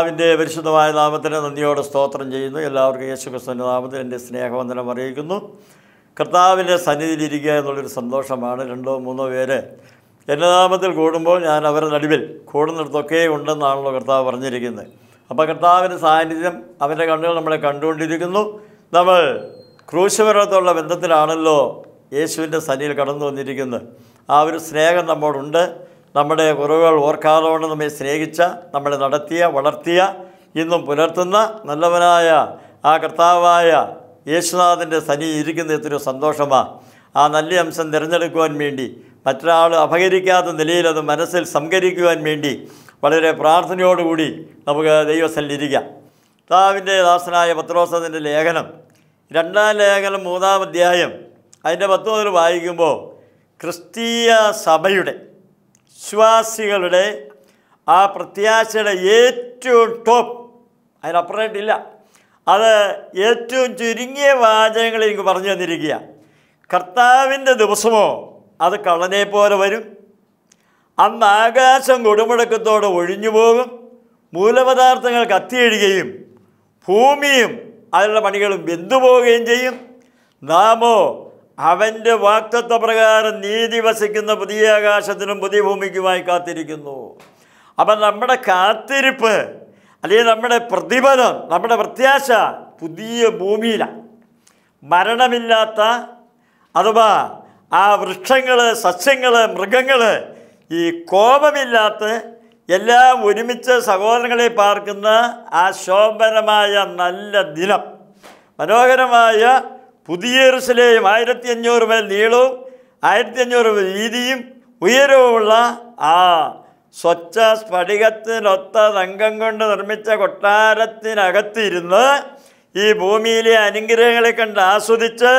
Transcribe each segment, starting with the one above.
കർത്താവിന്റെ പരിശുദ്ധമായ നാമത്തിന് നന്ദിയോടെ സ്തോത്രം ചെയ്യുന്നു. എല്ലാവർക്കും യേശു ക്രിസ്തുവിന്റെ നാമത്തിൽ എന്റെ സ്നേഹവന്ദനം അറിയിക്കുന്നു. കർത്താവിന്റെ സന്നിധിയിലിരിക്കുക എന്നുള്ളൊരു സന്തോഷമാണ്. രണ്ടോ മൂന്നോ പേര് എന്റെ നാമത്തിൽ കൂടുമ്പോൾ ഞാൻ അവരുടെ നടുവിൽ കൂടുന്നിടത്തൊക്കെ ഉണ്ടെന്നാണല്ലോ കർത്താവ് പറഞ്ഞിരിക്കുന്നത്. അപ്പോൾ കർത്താവിന്റെ സാന്നിധ്യം അവന്റെ കണ്ണുകൾ നമ്മളെ കണ്ടുകൊണ്ടിരിക്കുന്നു. നമ്മൾ ക്രൂശപരത്തുള്ള ബന്ധത്തിലാണല്ലോ യേശുവിന്റെ സന്നിധിയിൽ കടന്നു വന്നിരിക്കുന്നത്. ആ ഒരു സ്നേഹം നമ്മോടുണ്ട്. നമ്മുടെ കുറവുകൾ ഓർക്കാതുകൊണ്ട് നമ്മെ സ്നേഹിച്ച നമ്മളെ നടത്തിയ വളർത്തിയ ഇന്നും പുലർത്തുന്ന നല്ലവനായ ആ കർത്താവായ യേശുനാഥന്റെ സനി ഇരിക്കുന്ന എത്ര സന്തോഷമാണ് ആ നല്ല അംശം തിരഞ്ഞെടുക്കുവാൻ വേണ്ടി മറ്റൊരാൾ അപഹരിക്കാത്ത നിലയിൽ അത് മനസ്സിൽ സംകരിക്കുവാൻ വേണ്ടി വളരെ പ്രാർത്ഥനയോടുകൂടി നമുക്ക് ദൈവസന്നിരിക്കാം കർത്താവിന്റെ ദാസനായ പത്രോസത്തിന്റെ ലേഖനം രണ്ടാം ലേഖനം മൂന്നാം അധ്യായം അതിന്റെ പത്ത് മുതൽ വായിക്കുമ്പോൾ ക്രിസ്തീയ സഭയുടെ വിശ്വാസികളുടെ ആ പ്രത്യാശയുടെ ഏറ്റവും ടോപ്പ് അതിനപ്പുറമായിട്ടില്ല. അത് ഏറ്റവും ചുരുങ്ങിയ വാചകങ്ങൾ എനിക്ക് പറഞ്ഞു തന്നിരിക്കുക കർത്താവിന്റെ ദിവസമോ അത് കള്ളനെ പോലെ വരും. അന്ന് ആകാശം കൊടുമുടക്കത്തോടെ ഒഴിഞ്ഞു പോകും. മൂലപദാർത്ഥങ്ങൾ കത്തിയിഴുകയും ഭൂമിയും അതിലുള്ള പണികളും വെന്തുപോവുകയും ചെയ്യും. നാമോ അവന്റെ വാക്തത്വ പ്രകാരം നീതി വസിക്കുന്ന പുതിയ ആകാശത്തിനും പുതിയ ഭൂമിക്കുമായി കാത്തിരിക്കുന്നു. അപ്പം നമ്മുടെ കാത്തിരിപ്പ് അല്ലെങ്കിൽ നമ്മുടെ പ്രതിഫലം നമ്മുടെ പ്രത്യാശ പുതിയ ഭൂമിയിലാണ് മരണമില്ലാത്ത അഥവാ ആ വൃക്ഷങ്ങൾ സസ്യങ്ങൾ മൃഗങ്ങൾ ഈ കോപമില്ലാത്ത എല്ലാം ഒരുമിച്ച് സഹോദരങ്ങളെ പാർക്കുന്ന ആ ശോഭനമായ നല്ല ദിനം. മനോഹരമായ പുതിയ യെരൂശലേം ആയിരത്തി അഞ്ഞൂറ് മേൽ നീളവും ആയിരത്തി അഞ്ഞൂറ് വീതിയും ഉയരവുമുള്ള ആ സ്വച്ഛ സ്ഫടികത്തിനൊത്ത തങ്കം കൊണ്ട് നിർമ്മിച്ച കൊട്ടാരത്തിനകത്തിരുന്ന് ഈ ഭൂമിയിലെ അനുഗ്രഹങ്ങളെ കണ്ട് ആസ്വദിച്ച്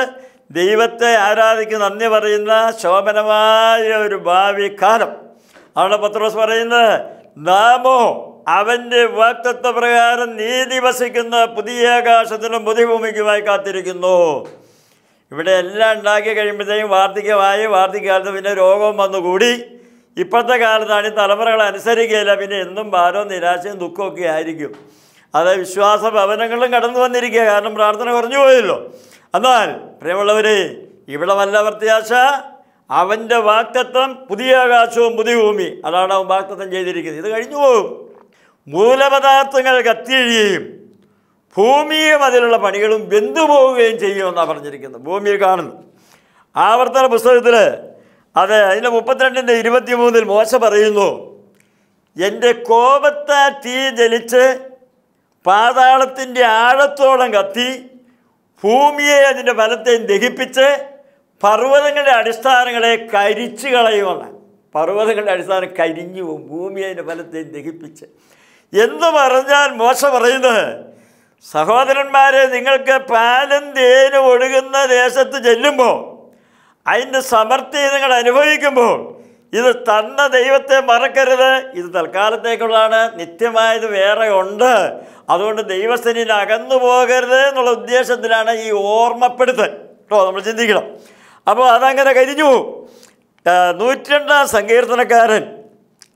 ദൈവത്തെ ആരാധിക്കുന്ന നന്ദി പറയുന്ന ശോഭനമായ ഒരു ഭാവി കാലം. അവിടെ പത്രോസ് പറയുന്നത് നാമോ അവന്റെ വാക്തത്വ പ്രകാരം നീതി വസിക്കുന്ന പുതിയ ആകാശത്തിനും ബുദ്ധിഭൂമിക്കുമായി കാത്തിരിക്കുന്നു. ഇവിടെ എല്ലാം ഉണ്ടാക്കി കഴിയുമ്പോഴത്തേക്കും വാർദ്ധക്യമായി വാർദ്ധക്യകാലത്ത് പിന്നെ രോഗം വന്നുകൂടി. ഇപ്പോഴത്തെ കാലത്താണ് ഈ തലമുറകൾ അനുസരിക്കുകയില്ല പിന്നെ എന്നും ഭാരവും നിരാശയും ദുഃഖമൊക്കെ ആയിരിക്കും. അത് വിശ്വാസ ഭവനങ്ങളിലും കടന്നു വന്നിരിക്കുക കാരണം പ്രാർത്ഥന കുറഞ്ഞു പോയല്ലോ. എന്നാൽ പ്രിയമുള്ളവരെ ഇവിടെ വല്ല പ്രത്യാശ? അവന്റെ വാക്തത്വം പുതിയ ആകാശവും പുതിയ ഭൂമി അതാണ് അവൻ വാക്തത്വം ചെയ്തിരിക്കുന്നത്. ഇത് കഴിഞ്ഞു പോകും. മൂലപദാർത്ഥങ്ങൾ കത്തിയഴിയുകയും ഭൂമിയും അതിലുള്ള പണികളും വെന്തുപോവുകയും ചെയ്യുമെന്നാണ് പറഞ്ഞിരിക്കുന്നത്. ഭൂമിയെ കാണുന്നു. ആവർത്തന പുസ്തകത്തിൽ അത് അതിന്റെ മുപ്പത്തിരണ്ടിന്റെ ഇരുപത്തി മൂന്നിൽ മോശ പറയുന്നു. എന്റെ കോപത്തെ തീ ജലിച്ച് പാതാളത്തിന്റെ ആഴത്തോളം കത്തി ഭൂമിയെ അതിന്റെ ഫലത്തെയും ദഹിപ്പിച്ച് പർവതങ്ങളുടെ അടിസ്ഥാനങ്ങളെ കരിച്ചു കളയുമെന്ന്. പർവതങ്ങളുടെ അടിസ്ഥാനം കരിഞ്ഞു പോകും. ഭൂമിയെ അതിന്റെ ഫലത്തെയും ദഹിപ്പിച്ച്. എന്ന് പറഞ്ഞാൽ മോശ പറയുന്നത്? സഹോദരന്മാരെ നിങ്ങൾക്ക് പാലും തേനും ഒഴുകുന്ന ദേശത്ത് ചെല്ലുമ്പോൾ അതിന്റെ സമൃദ്ധി നിങ്ങൾ അനുഭവിക്കുമ്പോൾ ഇത് തന്ന ദൈവത്തെ മറക്കരുത്. ഇത് തൽക്കാലത്തേക്കുള്ളതാണ്. നിത്യമായത് വേറെ ഉണ്ട്. അതുകൊണ്ട് ദൈവസ്ഥനിൽ അകന്നു പോകരുത് എന്നുള്ള ഉദ്ദേശത്തിലാണ് ഈ ഓർമ്മപ്പെടുത്തൽ. കേട്ടോ നമ്മൾ ചിന്തിക്കണം. അപ്പോൾ അതങ്ങനെ കരിഞ്ഞു ആ, നൂറ്റിരണ്ടാം സങ്കീർത്തനക്കാരൻ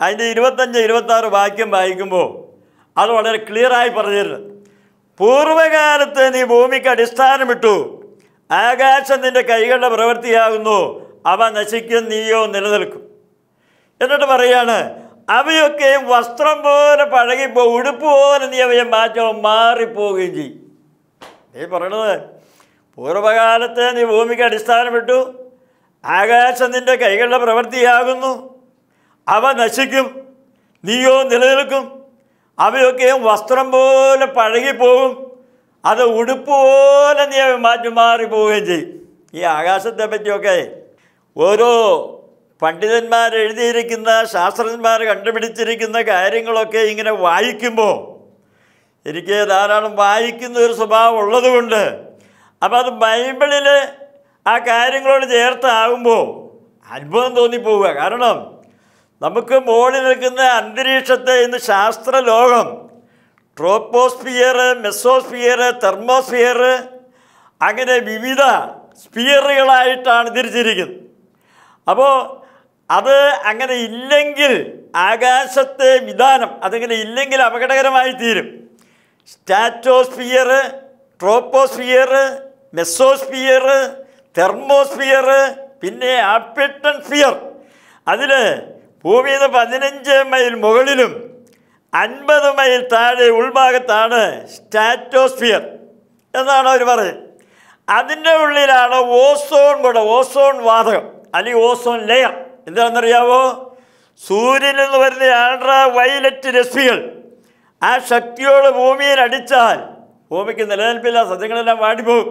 അതിന്റെ ഇരുപത്തഞ്ച് ഇരുപത്താറ് വാക്യം വായിക്കുമ്പോൾ അത് വളരെ ക്ലിയറായി പറഞ്ഞിരുന്നു. പൂർവകാലത്ത് നീ ഭൂമിക്ക് അടിസ്ഥാനമിട്ടു. ആകാശം നിന്റെ കൈകളുടെ പ്രവൃത്തിയാകുന്നു. അവ നശിക്കും നീയോ നിലനിൽക്കും. എന്നിട്ട് പറയാണ് അവയൊക്കെയും വസ്ത്രം പോലെ പഴകിപ്പോ ഉടുപ്പ് പോലെ നീ അവയെ മാറ്റോ മാറിപ്പോവുകയും ചെയ്യും. നീ പറയണത് പൂർവകാലത്ത് നീ ഭൂമിക്ക് അടിസ്ഥാനമിട്ടു. ആകാശം നിന്റെ കൈകളുടെ പ്രവൃത്തിയാകുന്നു. അവ നശിക്കും. നീയോ നിലനിൽക്കും. അവയൊക്കെ വസ്ത്രം പോലെ പഴകിപ്പോകും. അത് ഉടുപ്പ് പോലെ നീ അവ മാറ്റി മാറി പോവുകയും ചെയ്യും. ഈ ആകാശത്തെ പറ്റിയൊക്കെ ഓരോ പണ്ഡിതന്മാർ എഴുതിയിരിക്കുന്ന ശാസ്ത്രജ്ഞന്മാർ കണ്ടുപിടിച്ചിരിക്കുന്ന കാര്യങ്ങളൊക്കെ ഇങ്ങനെ വായിക്കുമ്പോൾ എനിക്ക് ധാരാളം വായിക്കുന്ന ഒരു സ്വഭാവം ഉള്ളതുകൊണ്ട് അപ്പോൾ അത് ബൈബിളിൽ ആ കാര്യങ്ങളോട് ചേർത്താകുമ്പോൾ അത്ഭുതം തോന്നിപ്പോവുക. കാരണം നമുക്ക് മുകളിൽ നിൽക്കുന്ന അന്തരീക്ഷത്തെ ഇന്ന് ശാസ്ത്രലോകം ട്രോപ്പോസ്ഫിയർ മെസോസ്ഫിയർ തെർമോസ്ഫിയർ അങ്ങനെ വിവിധ സ്ഫിയറുകളായിട്ടാണ് തിരിച്ചിരിക്കുന്നത്. അപ്പോൾ അത് അങ്ങനെ ഇല്ലെങ്കിൽ ആകാശത്തെ വിധാനം അതിങ്ങനെ ഇല്ലെങ്കിൽ അപകടകരമായി തീരും. സ്റ്റാറ്റോസ്ഫിയർ ട്രോപ്പോസ്ഫിയർ മെസോസ്ഫിയർ തെർമോസ്ഫിയർ പിന്നെ ആപ്പിട്ടൺ സ്ഫിയർ അതിൽ ഭൂമിയിൽ നിന്ന് പതിനഞ്ച് മൈൽ മുകളിലും അൻപത് മൈൽ താഴെ ഉൾഭാഗത്താണ് സ്റ്റാറ്റോസ്ഫിയർ എന്നാണ് അവർ പറയുന്നത്. അതിന്റെ ഉള്ളിലാണ് ഓസോൺ കൂടെ ഓസോൺ വാതകം അല്ലെങ്കിൽ ഓസോൺ ലെയർ എന്താണെന്നറിയാവോ? സൂര്യനിൽ നിന്ന് വരുന്ന ആൾട്രാ വയലറ്റ് രശ്മികൾ ആ ശക്തിയോട് ഭൂമിയിൽ അടിച്ചാൽ ഭൂമിക്ക് നിലനിൽപ്പില്ല സത്യങ്ങളെല്ലാം വാടിപ്പോകും.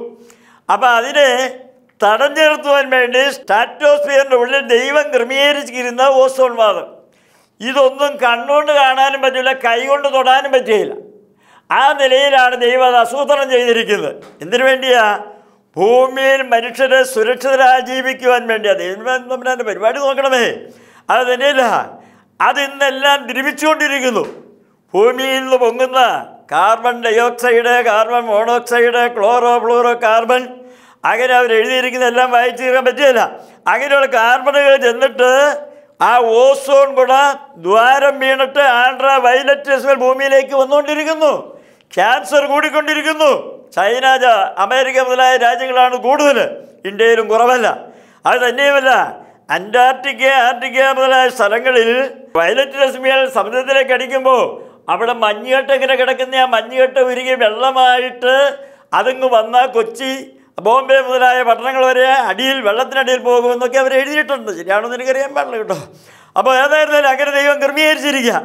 അപ്പോൾ അതിനെ തടഞ്ഞു വേണ്ടി സ്റ്റാറ്റോസ്ഫിയറിന്റെ ഉള്ളിൽ ദൈവം ക്രമീകരിച്ചിരുന്ന ഓസോൺ വാദം. ഇതൊന്നും കണ്ണുകൊണ്ട് കാണാനും പറ്റില്ല കൈകൊണ്ട് തൊടാനും പറ്റുകയില്ല ആ നിലയിലാണ് ദൈവം അത് ആസൂത്രണം ചെയ്തിരിക്കുന്നത്. എന്തിനു വേണ്ടിയാ? ഭൂമിയിൽ മനുഷ്യരെ സുരക്ഷിതരായി ജീവിക്കുവാൻ വേണ്ടിയാ. ദൈവം തമ്മിലെ പരിപാടി നോക്കണമേ. അത് തന്നെയല്ല അതിന്നെല്ലാം ദ്രവിച്ചുകൊണ്ടിരിക്കുന്നു. ഭൂമിയിൽ നിന്ന് പൊങ്ങുന്ന carbon dioxide carbon monoxide chlorofluorocarbon അങ്ങനെ അവർ എഴുതിയിരിക്കുന്ന എല്ലാം വായിച്ചു തീർക്കാൻ പറ്റിയല്ല. അങ്ങനെയുള്ള കാർബണുകൾ ചെന്നിട്ട് ആ ഓസോൺ കൂടെ ദ്വാരം വീണിട്ട് ആൻഡ്ര വൈലറ്റ് ഭൂമിയിലേക്ക് വന്നുകൊണ്ടിരിക്കുന്നു. ക്യാൻസർ കൂടിക്കൊണ്ടിരിക്കുന്നു. ചൈന അമേരിക്ക മുതലായ രാജ്യങ്ങളാണ് കൂടുതൽ. ഇന്ത്യയിലും കുറവല്ല. അത് തന്നെയുമല്ല അന്റാർട്ടിക്ക ആർട്ടിക്ക മുതലായ സ്ഥലങ്ങളിൽ വയലറ്റ് രശ്മികൾ സമുദ്രത്തിലേക്ക് അടിക്കുമ്പോൾ അവിടെ മഞ്ഞുകെട്ട് ഇങ്ങനെ കിടക്കുന്ന ആ മഞ്ഞുകെട്ട് ഉരുകി വെള്ളമായിട്ട് അതങ്ങ് വന്ന കൊച്ചി ബോംബെ മുതലായ പട്ടണങ്ങൾ വരെ അടിയിൽ വെള്ളത്തിനടിയിൽ പോകുമെന്നൊക്കെ അവർ എഴുതിയിട്ടുണ്ട്. ശരിയാണെന്ന് എനിക്കറിയാൻ പാടില്ല കേട്ടോ. അപ്പോൾ ഏതായിരുന്നാലും അങ്ങനെ ദൈവം ക്രമീകരിച്ചിരിക്കുക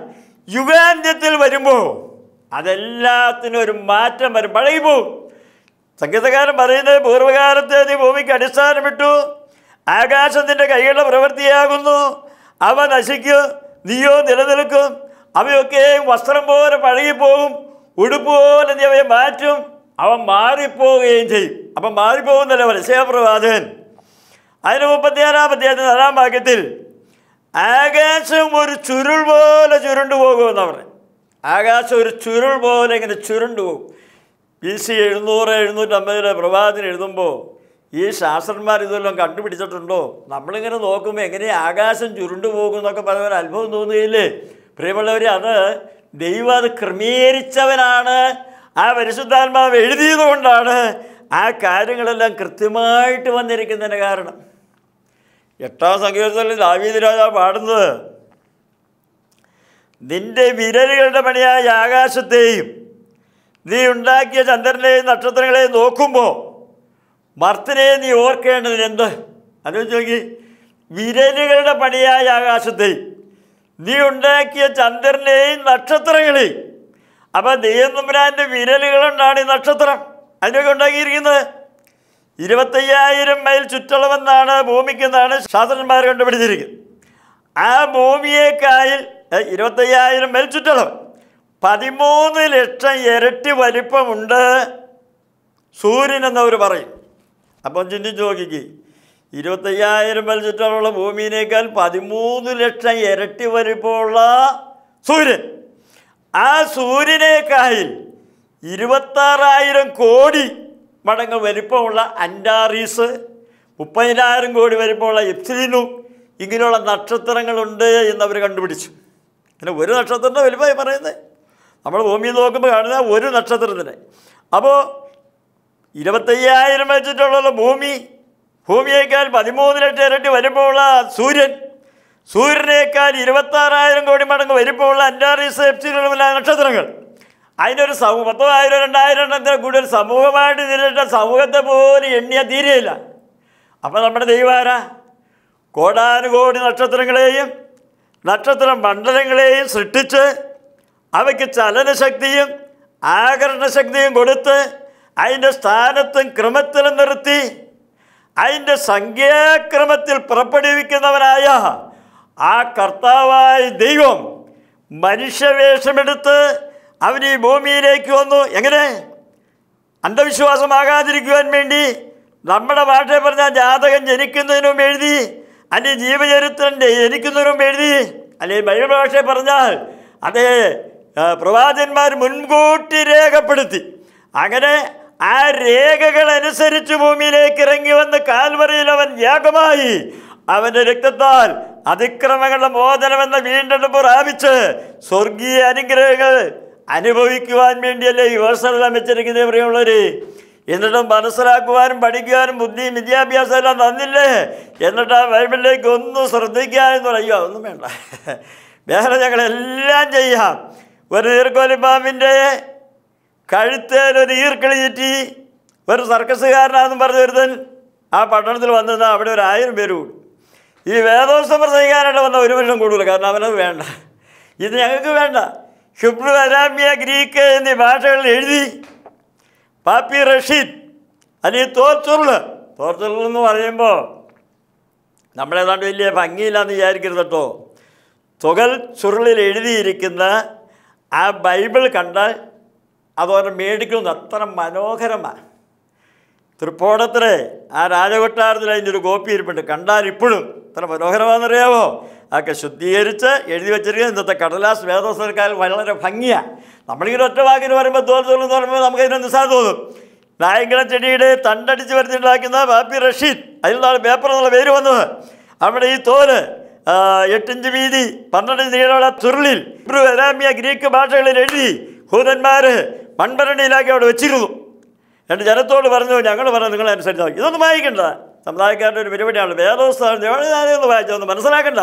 യുഗാന്ത്യത്തിൽ വരുമ്പോൾ അതെല്ലാത്തിനും ഒരു മാറ്റം വരും. പഴകി പോവും. സംഗീതകാരൻ പറയുന്നത് പൂർവകാലത്തെ നീ ഭൂമിക്ക് അടിസ്ഥാനമിട്ടു. ആകാശത്തിന്റെ കൈകളുടെ പ്രവൃത്തിയാകുന്നു. അവ നശിക്കും. നീയോ നിലനിൽക്കും. അവയൊക്കെയും വസ്ത്രം പോലെ പഴകിപ്പോകും ഉടുപ്പ് പോലെ നീ അവയെ മാറ്റും. അവ മാറിപ്പോവുകയും ചെയ്യും. അപ്പം മാറിപ്പോകുന്നല്ലേ പ്രവാചൻ അതിന് മുപ്പത്തിയാറാം അധ്യായത്തിൽ നാലാം വാക്യത്തിൽ ആകാശം ഒരു ചുരുൾ പോലെ ചുരുണ്ടു പോകുമെന്ന് പറഞ്ഞു. ആകാശം ഒരു ചുരുൾ പോലെ ഇങ്ങനെ ചുരുണ്ടു പോകും. ബി സി എഴുന്നൂറ് എഴുന്നൂറ്റമ്പതിലെ പ്രഭാതത്തിന് എഴുതുമ്പോൾ ഈ ശാസ്ത്രന്മാർ ഇതെല്ലാം കണ്ടുപിടിച്ചിട്ടുണ്ടോ? നമ്മളിങ്ങനെ നോക്കുമ്പോൾ എങ്ങനെ ആകാശം ചുരുണ്ടു പോകും എന്നൊക്കെ പറയുന്ന അത്ഭുതം തോന്നുകയില്ലേ? പ്രിയമുള്ളവർ അത് ദൈവം അത് ക്രമീകരിച്ചവനാണ് ആ പരിശുദ്ധാത്മാവ് എഴുതിയതുകൊണ്ടാണ് ആ കാര്യങ്ങളെല്ലാം കൃത്യമായിട്ട് വന്നിരിക്കുന്നതിന് കാരണം. എട്ടാം സങ്കീർത്തനത്തിൽ ദാവീദ് രാജാവ് പാടുന്നത് നിന്റെ വിരലുകളുടെ പണിയായ ആകാശത്തെയും നീ ഉണ്ടാക്കിയ ചന്ദ്രനെയും നക്ഷത്രങ്ങളെയും നോക്കുമ്പോൾ മർത്തനെയും നീ ഓർക്കേണ്ടതിന് എന്ത്? ആലോചിച്ച് നോക്കി വിരലുകളുടെ പണിയായ ആകാശത്തെയും നീ ഉണ്ടാക്കിയ ചന്ദ്രനെയും നക്ഷത്രങ്ങളെയും അപ്പം ദൈവനമ്പുരാന്റെ വിരലുകളുണ്ടാണ് ഈ നക്ഷത്രം. അതിനൊക്കെ ഉണ്ടാക്കിയിരിക്കുന്നത്. ഇരുപത്തയ്യായിരം മൈൽ ചുറ്റളവെന്നാണ് ഭൂമിക്കെന്നാണ് ശാസ്ത്രന്മാർ കണ്ടുപിടിച്ചിരിക്കുന്നത്. ആ ഭൂമിയേക്കായിൽ ഏ, ഇരുപത്തയ്യായിരം മൈൽ ചുറ്റളവ്. പതിമൂന്ന് ലക്ഷം ഇരട്ടി വലിപ്പമുണ്ട്. സൂര്യൻ എന്നവർ പറയും. അപ്പം ചിന്തിച്ച് നോക്കിക്ക്. ഇരുപത്തയ്യായിരം മൈൽ ചുറ്റളവുള്ള ഭൂമിയേക്കാൾ പതിമൂന്ന് ലക്ഷം ഇരട്ടി വലിപ്പമുള്ള സൂര്യൻ. ആ സൂര്യനേക്കായി ഇരുപത്താറായിരം കോടി മടങ്ങ് വലിപ്പമുള്ള അൻഡാറീസ് മുപ്പതിനായിരം കോടി വലിപ്പമുള്ള എപ്സിലിനു ഇങ്ങനെയുള്ള നക്ഷത്രങ്ങളുണ്ട് എന്നവർ കണ്ടുപിടിച്ചു. പിന്നെ ഒരു നക്ഷത്രത്തിന്റെ വലിപ്പമായി പറയുന്നത്. നമ്മൾ ഭൂമിയിൽ നോക്കുമ്പോൾ കാണുന്ന ഒരു നക്ഷത്രത്തിന്. അപ്പോൾ ഇരുപത്തയ്യായിരം വെച്ചിട്ടുള്ള ഭൂമി ഭൂമിയേക്കാൾ പതിമൂന്ന് ലക്ഷം ഇരട്ടി വരുമ്പോഴുള്ള സൂര്യൻ സൂര്യനേക്കാൾ ഇരുപത്താറായിരം കോടി മടങ്ങ് വലിപ്പമുള്ള അന്റാറിസ് എപ്സിലുള്ള നക്ഷത്രങ്ങൾ. അതിനൊരു സമൂഹം പത്തോ ആയിരം രണ്ടായിരം എണ്ണത്തിന് കൂടുതൽ സമൂഹമായിട്ട് തിരിച്ച സമൂഹത്തെ പോലും എണ്ണിയാൽ തീരെയില്ല. അപ്പോൾ നമ്മുടെ ദൈവാര കോടാനുകോടി നക്ഷത്രങ്ങളെയും നക്ഷത്ര മണ്ഡലങ്ങളെയും സൃഷ്ടിച്ച് അവയ്ക്ക് ചലനശക്തിയും ആകർഷണശക്തിയും കൊടുത്ത് അതിന്റെ സ്ഥാനത്തും ക്രമത്തിലും നിർത്തി അതിന്റെ സംഖ്യാക്രമത്തിൽ പുറപ്പെടുവിക്കുന്നവനായ ആ കർത്താവായ ദൈവം മനുഷ്യവേഷമെടുത്ത് അവൻ ഈ ഭൂമിയിലേക്ക് വന്നു. എങ്ങനെ? അന്ധവിശ്വാസമാകാതിരിക്കുവാൻ വേണ്ടി നമ്മുടെ ഭാഷ പറഞ്ഞാൽ ജാതകം ജനിക്കുന്നതിനും എഴുതി അല്ലെ ജീവചരിത്രം ജനിക്കുന്നതിനും എഴുതി അല്ലെങ്കിൽ ബൈബിൾ ഭാഷ പറഞ്ഞാൽ അതേ പ്രവാചന്മാർ മുൻകൂട്ടി രേഖപ്പെടുത്തി. അങ്ങനെ ആ രേഖകൾ അനുസരിച്ച് ഭൂമിയിലേക്ക് ഇറങ്ങി വന്ന് കാൽവറിയിൽ അവൻ യാഗമായി. അവന്റെ രക്തത്താൽ അതിക്രമങ്ങളുടെ മോചനമെന്ന വീണ്ടെടുപ്പ് പ്രാപിച്ച് സ്വർഗീയ അനുഗ്രഹങ്ങൾ അനുഭവിക്കുവാൻ വേണ്ടിയല്ലേ ഈ വേഴ്സെല്ലാം വെച്ചിരിക്കുന്നത് പ്രിയമുള്ളവര്. എന്നിട്ടും മനസ്സിലാക്കുവാനും പഠിക്കുവാനും ബുദ്ധിയും വിദ്യാഭ്യാസം എല്ലാം തന്നില്ലേ? എന്നിട്ട് ആ ബൈബിളിലേക്ക് ഒന്നും ശ്രദ്ധിക്കാമെന്ന് പറയുക. ഒന്നും വേണ്ട. വേറെ ഞങ്ങളെല്ലാം ചെയ്യാം. ഒരു നീർക്കോലിപ്പാമ്പിന്റെ കഴുത്തേൽ ഒരു ഈർക്കിളി ചുറ്റി ഒരു സർക്കസുകാരനാണെന്ന് പറഞ്ഞ ഒരുത്തൻ ആ പട്ടണത്തിൽ വന്നത് അവിടെ ഒരു ആയിരം പേര് കൂടും ഈ വേദോസ്തം പ്രസംഗിക്കാനായിട്ട് വന്ന ഒരു മനുഷ്യൻ കൂടുതൽ കാരണം അവനത് വേണ്ട. ഇത് ഞങ്ങൾക്ക് വേണ്ട. ഹിബ്രു അരാമിയ ഗ്രീക്ക് എന്നീ ഭാഷകളിൽ എഴുതി പാപ്പി റഷീദ് അല്ലെങ്കിൽ തോർച്ചുരുൾ തോർച്ചുരുൾ എന്ന് പറയുമ്പോൾ നമ്മളേതാണ്ട് വലിയ ഭംഗിയില്ലാന്ന് വിചാരിക്കരുത് കേട്ടോ. തുകൽ ചുരുളിൽ എഴുതിയിരിക്കുന്ന ആ ബൈബിൾ കണ്ടാൽ അതോടെ മേടിക്കുന്നത് അത്ര മനോഹരമാണ്. തൃപ്പോണത്തിലെ ആ രാജകൊട്ടാരത്തിൽ അതിന്റെ ഒരു കോപ്പി ഇരിപ്പുണ്ട്. കണ്ടാൽ ഇപ്പോഴും എത്ര മനോഹരമാണെന്നറിയാമോ? അതൊക്കെ ശുദ്ധീകരിച്ച് എഴുതി വെച്ചിരിക്കുന്നത് ഇന്നത്തെ കടലാസ് വേദോസർക്കാർ വളരെ ഭംഗിയാണ് നമ്മളിങ്ങനെ ഒറ്റ വാക്കിന് പറയുമ്പോൾ തോൽത്തോളം എന്ന് പറയുമ്പോൾ നമുക്ക് അതിന് നിസ്സാരം തോന്നും. നായങ്കര ചെടിയുടെ തണ്ടടിച്ച് വരുത്തിണ്ടാക്കുന്ന ബാപ്പി റഷീദ് അതിൽ നിന്നാണ് പേപ്പർ എന്നുള്ള പേര് വന്നത്. അവിടെ ഈ തോൽ എട്ടിഞ്ച് വീതി പന്ത്രണ്ട് നീളമുള്ള ചുരുളിൽ ഇബ്രു എലാമിയ ഗ്രീക്ക് ഭാഷകളിൽ എഴുതി ഹൂതന്മാർ മൺഭരണിയിലാക്കി അവിടെ വെച്ചിരുന്നു. എന്നിട്ട് ജനത്തോട് പറഞ്ഞു ഞങ്ങൾ പറഞ്ഞു നിങ്ങൾ അനുസരിച്ചാൽ ഇതൊന്നും വായിക്കണ്ട. സമുദായക്കാരുടെ ഒരു പരിപാടിയാണ് വേദോസ്ഥാനം ഞാനൊന്ന് വായിച്ചൊന്ന് മനസ്സിലാക്കണ്ട.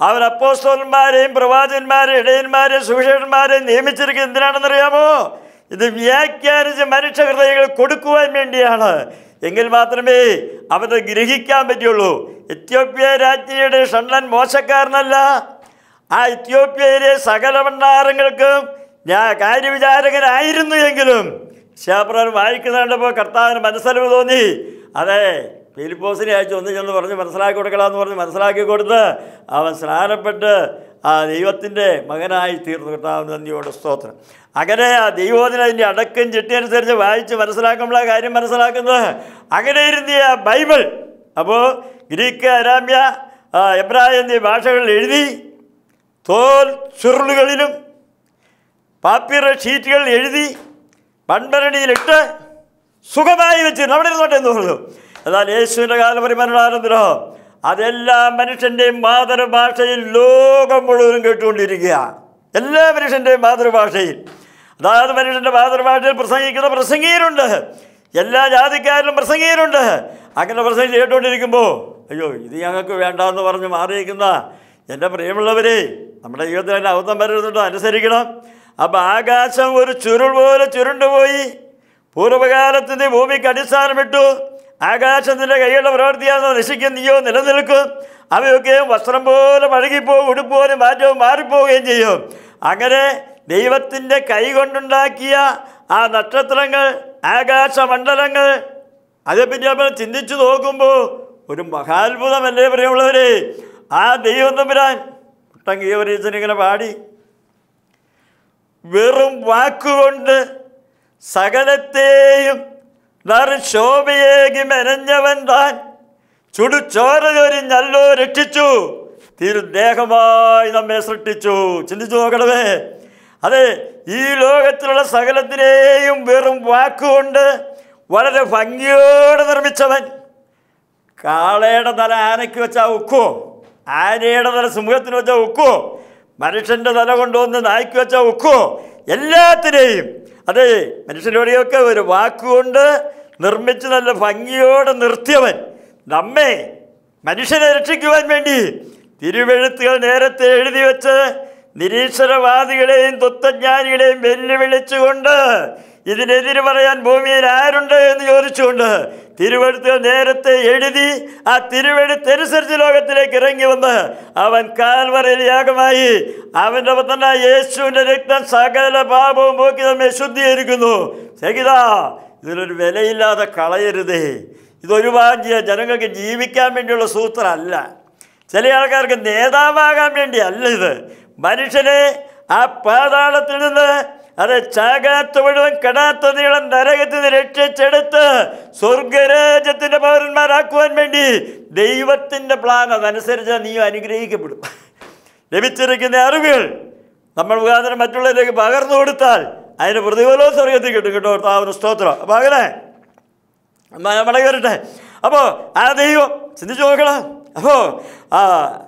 അവർ അപ്പോസ്റ്റോന്മാരെയും പ്രവാചകന്മാരെയും ഇടയന്മാരെയും സുവിശേഷന്മാരെയും നിയമിച്ചിരിക്കുന്നത് എന്തിനാണെന്നറിയാമോ ഇത് വ്യാഖ്യാനിച്ച് മനുഷ്യ ഹൃദയങ്ങൾ കൊടുക്കുവാൻ വേണ്ടിയാണ്. എങ്കിൽ മാത്രമേ അവരെ ഗ്രഹിക്കാൻ പറ്റുള്ളൂ. എത്യോപ്യ രാജ്ഞിയുടെ ഷണ്ണൻ മോശക്കാരനല്ല. ആ എത്യോപ്യയിലെ സകല ഭണ്ഡാരങ്ങൾക്കും ഞാൻ കാര്യവിചാരകനായിരുന്നു എങ്കിലും ശാപ്രാൻ വായിക്കുന്ന കണ്ടപ്പോൾ കർത്താവിന് മനസ്സലിവ് തോന്നി. അതെ ഫിലിപ്പോസിനെ അയച്ച് ഒന്ന് ചെന്ന് പറഞ്ഞ് മനസ്സിലാക്കി കൊടുക്കലാന്ന് പറഞ്ഞ് മനസ്സിലാക്കി കൊടുത്ത് അവൻ സ്നാനപ്പെട്ട് ആ ദൈവത്തിന്റെ മകനായി തീർന്നു. കർത്താവ് നന്ദിയോട് സ്തോത്രം. അങ്ങനെ ആ ദൈവോധനത്തിന്റെ അടക്കം ചിട്ടി അനുസരിച്ച് വായിച്ച് മനസ്സിലാക്കുമ്പോൾ കാര്യം മനസ്സിലാക്കുന്നത്. അങ്ങനെ ഇരുന്നിയ ബൈബിൾ അപ്പോൾ ഗ്രീക്ക് അരാമ്യ എബ്രാഹിം എന്നീ ഭാഷകളിൽ എഴുതി തോൽ ചുരുളുകളിലും പാപ്പിറ ഷീറ്റുകളിൽ എഴുതി മൺഭരണിയിലിട്ട് സുഖമായി വെച്ചിരുന്നു അവിടെ ഇരുന്നോട്ടെ എന്ന് പറഞ്ഞു എന്നാൽ യേശുവിന്റെ കാലപരിമരണാനന്തരം അതെല്ലാ മനുഷ്യന്റെയും മാതൃഭാഷയിൽ ലോകം മുഴുവനും കേട്ടുകൊണ്ടിരിക്കുക. എല്ലാ മനുഷ്യന്റെയും മാതൃഭാഷയിൽ. അതായത് മനുഷ്യന്റെ മാതൃഭാഷയിൽ പ്രസംഗിക്കുന്ന പ്രസംഗീയരുണ്ട് എല്ലാ ജാതിക്കാരിലും പ്രസംഗീയരുണ്ട് അങ്ങനെ പ്രസംഗം കേട്ടുകൊണ്ടിരിക്കുമ്പോൾ അയ്യോ ഇത് ഞങ്ങൾക്ക് വേണ്ടാന്ന് പറഞ്ഞ് മാറിയിരിക്കുന്ന എന്റെ പ്രിയമുള്ളവരെ നമ്മുടെ ജീവിതത്തിൽ തന്നെ അബദ്ധം വരരുന്നുണ്ടോ അനുസരിക്കണം. അപ്പം ആകാശം ഒരു ചുരുൾ പോലെ ചുരുണ്ടുപോയി. പൂർവകാലത്തിന്റെ ഭൂമിക്ക് അടിസ്ഥാനമിട്ടു. ആകാശത്തിന്റെ കൈയുടെ പ്രവർത്തിയാണെന്ന് നശിക്കും നീയോ നിലനിൽക്കും. അവയൊക്കെ വസ്ത്രം പോലെ പഴകിപ്പോവും ഉടുപ്പോലും മാറ്റവും മാറിപ്പോവുകയും ചെയ്യും. അങ്ങനെ ദൈവത്തിന്റെ കൈ കൊണ്ടുണ്ടാക്കിയ ആ നക്ഷത്രങ്ങൾ ആകാശമണ്ഡലങ്ങൾ അതേപ്പറ്റി നമ്മൾ ചിന്തിച്ചു നോക്കുമ്പോൾ ഒരു മഹാത്ഭുതമല്ലേ പ്രിയമുള്ളവരെ? ആ ദൈവം തമ്പുരാൻ ഒട്ടങ്കീവരീച്ചനിങ്ങനെ പാടി. വെറും വാക്കുകൊണ്ട് സകലത്തെയും നറു ശോഭയേകി മെനഞ്ഞവൻ താൻ. ചുടുചോരയൊരിഞ്ഞല്ലോ രക്ഷിച്ചു. തിരുദേഹമായി നമ്മെ സൃഷ്ടിച്ചു. ചിന്തിച്ചു നോക്കണമേ. അതെ ഈ ലോകത്തിലുള്ള സകലത്തിനെയും വെറും വാക്കുകൊണ്ട് വളരെ ഭംഗിയോടെ നിർമ്മിച്ചവൻ. കാളയുടെ തല ആനയ്ക്ക് വെച്ചാൽ ഉക്കുവോ? ആനയുടെ തല സിംഹത്തിന് വെച്ചാൽ ഉക്കുവോ? മനുഷ്യന്റെ തല കൊണ്ടുവന്ന് നായ്ക്ക് വെച്ചാൽ ഉക്കോ? എല്ലാത്തിനെയും. അതെ മനുഷ്യരോടെയൊക്കെ ഒരു വാക്കുകൊണ്ട് നിർമ്മിച്ച് നല്ല ഭംഗിയോടെ നിർത്തിയവൻ. നമ്മെ മനുഷ്യനെ രക്ഷിക്കുവാൻ വേണ്ടി തിരുവെഴുത്തുകൾ നേരത്തെ എഴുതി വെച്ച് നിരീശ്വരവാദികളെയും തത്വജ്ഞാനികളെയും വെല്ലുവിളിച്ചുകൊണ്ട് ഇതിനെതിരെ പറയാൻ ഭൂമിയിൽ ആരുണ്ട് എന്ന് ചോദിച്ചുകൊണ്ട് തിരുവെഴുത്തുകൾ നേരത്തെ എഴുതി ആ തിരുവെഴുത്തനുസരിച്ച് ലോകത്തിലേക്ക് ഇറങ്ങി വന്ന് അവൻ കാൽവറയിൽ യാഗമായി അവന്റെ തന്നെ യേശുവിന്റെ രക്തം സകല പാപവും പോക്കി നമ്മെ ശുദ്ധീകരിക്കുന്നു. സഹിത ഇതിനൊരു വിലയില്ലാതെ കളയരുതേ. ഇതൊരുപാട് ജനങ്ങൾക്ക് ജീവിക്കാൻ വേണ്ടിയുള്ള സൂത്രമല്ല. ചില ആൾക്കാർക്ക് നേതാവാകാൻ വേണ്ടിയല്ല ഇത്. മനുഷ്യനെ ആ പാതാളത്തിൽ നിന്ന് അത് ചാകാത്ത മുഴുവൻ കടാത്ത നീളം നരകത്തിൽ നിന്ന് രക്ഷിച്ചെടുത്ത് സ്വർഗരാജ്യത്തിന്റെ പൗരന്മാരാക്കുവാൻ വേണ്ടി ദൈവത്തിന്റെ പ്ലാൻ അതനുസരിച്ച് നീ അനുഗ്രഹിക്കപ്പെടും. ലഭിച്ചിരിക്കുന്ന അറിവുകൾ നമ്മൾ മുഖാന്തരം മറ്റുള്ളവരിലേക്ക് പകർന്നു കൊടുത്താൽ അതിന് പ്രതിഫലവും സ്വർഗത്തിൽ കിട്ടും കേട്ടോ താവുന്ന സ്തോത്രം. അപ്പോൾ അങ്ങനെ മടങ്ങി അപ്പോൾ ആ ദൈവം ചിന്തിച്ചു നോക്കണം. അപ്പോൾ ആ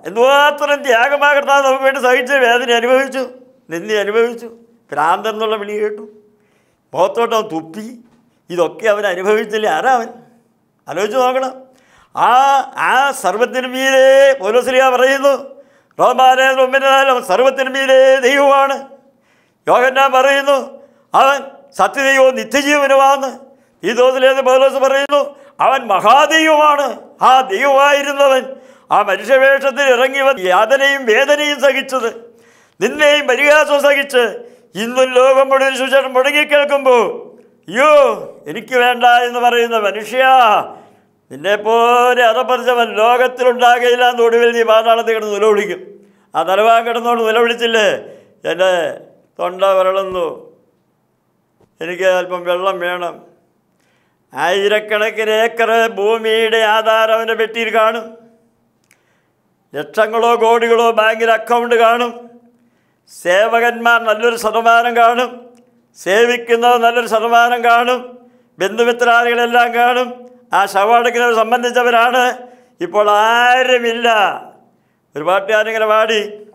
എന്തുമാത്രം ത്യാഗമാകർത്താവ് നമുക്ക് വേണ്ടി സഹിച്ച് വേദന അനുഭവിച്ചു നിന്ദി അനുഭവിച്ചു. ഭ്രാന്തൻ എന്നുള്ള വിളി കേട്ടു. മുഖത്തോട്ട് തുപ്പി. ഇതൊക്കെ അവൻ അനുഭവിച്ചില്ല? ആരാ അവൻ? ആലോചിച്ച് നോക്കണം. ആ ആ സർവത്തിന്മീരെ പോലീസിലിയ പറയുന്നു. റോമാനെ അവൻ സർവത്തിനും മീരെ ദൈവമാണ്. യോഹന്നാൻ പറയുന്നു അവൻ സത്യദൈവവും നിത്യജീവനുമാണ്. ഈ തോതിലേത് പൗലോസ് പറയുന്നു അവൻ മഹാദൈവമാണ്. ആ ദൈവമായിരുന്നവൻ. ആ മനുഷ്യവേഷത്തിൽ ഇറങ്ങിയവൻ യാതനയും വേദനയും സഹിച്ചത്. നിന്നെയും പരിഹാസവും സഹിച്ച് ഇന്നും ലോകം മുഴുവൻ സുശേഷം മുടങ്ങിക്കേൾക്കുമ്പോൾ അയ്യോ എനിക്ക് വേണ്ട എന്ന് പറയുന്ന മനുഷ്യ നിന്നെപ്പോലെ അതപ്പറിച്ചവൻ ലോകത്തിലുണ്ടാകയില്ല എന്ന് ഒടുവിൽ നീ പാതാളത്തിൽ കിടന്ന് നിലവിളിക്കും. ആ തലവാ കിടന്നുകൊണ്ട് നിലവിളിച്ചില്ലേ? എന്റെ തൊണ്ട വരളുന്നു. എനിക്ക് അല്പം വെള്ളം വേണം. ആയിരക്കണക്കിന് ഏക്കർ ഭൂമിയുടെ ആധാരം അവന്റെ പെട്ടിയിൽ കാണും. ലക്ഷങ്ങളോ കോടികളോ ബാങ്കിൽ അക്കൗണ്ട് കാണും. സേവകന്മാർ നല്ലൊരു ശതമാനം കാണും. സേവിക്കുന്നവർ നല്ലൊരു ശതമാനം കാണും. ബന്ധുമിത്രാദികളെല്ലാം കാണും. ആ ശവടക്കിനെ സംബന്ധിച്ചവരാണ്. ഇപ്പോൾ ആരുമില്ല. ഒരു പാട്ട് ഞാനിങ്ങനെ പാടി.